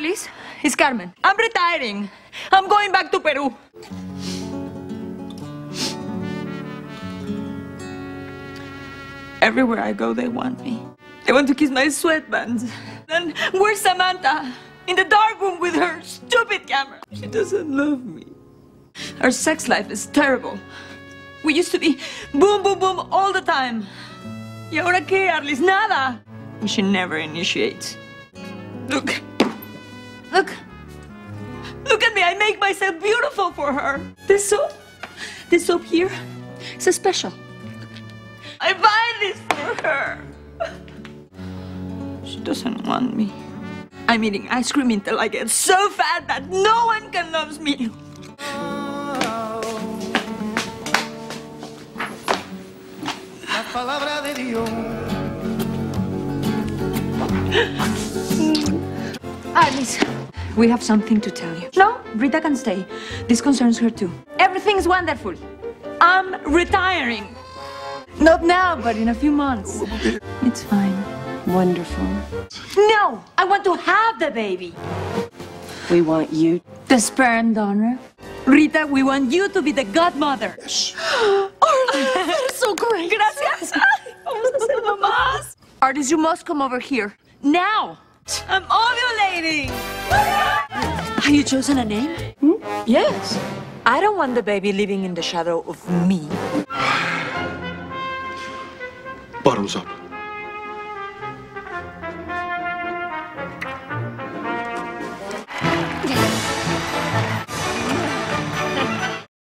Arliss, it's Carmen. I'm retiring. I'm going back to Peru. Everywhere I go, they want me. They want to kiss my sweatbands. And where's Samantha? In the dark room with her stupid camera. She doesn't love me. Our sex life is terrible. We used to be boom, boom, boom all the time. ¿Y ahora qué, Arliss? Nada. She never initiates. Look. Make myself beautiful for her. This soap, this soap here, it's a special. I buy this for her. She doesn't want me. I'm eating ice cream until I get so fat that no one can love me. Arliss, we have something to tell you. No, Rita can stay. This concerns her too. Everything's wonderful. I'm retiring. Not now, but in a few months. It's fine. Wonderful. No, I want to have the baby. We want you. The sperm donor. Rita, we want you to be the godmother. That's so great. Gracias. Vamos a ser mamás. Arliss, you must come over here. Now. I'm ovulating. Have you chosen a name? Hmm? Yes. I don't want the baby living in the shadow of me. Bottoms up.